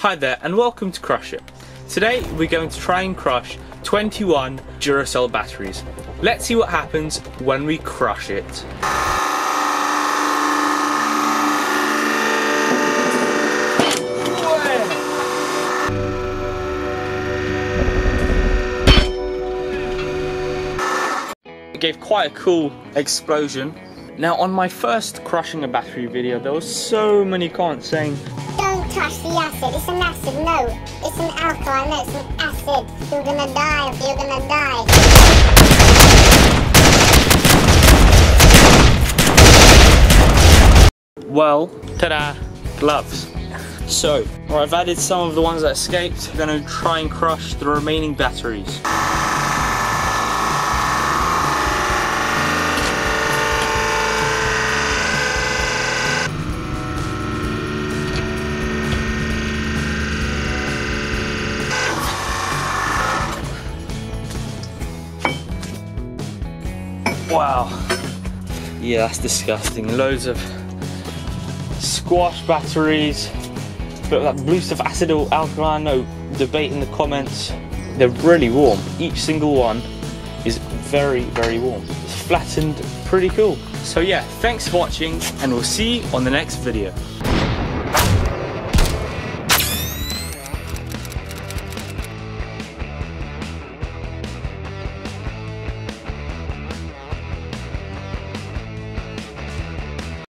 Hi there and welcome to Crushit. Today we're going to try and crush 21 Duracell batteries. Let's see what happens when we crush it. It gave quite a cool explosion. Now on my first crushing a battery video there was so many comments saying The acid, it's an acid, no. It's an alkaline, no, it's an acid. You're gonna die, you're gonna die. Well, ta-da, gloves. So, I've added some of the ones that escaped. I'm gonna try and crush the remaining batteries. Wow. Yeah, that's disgusting. Loads of squash batteries, but that blue stuff, acid or alkaline, no debate in the comments. They're really warm. Each single one is very, very warm. It's flattened, pretty cool. So yeah, thanks for watching and we'll see you on the next video.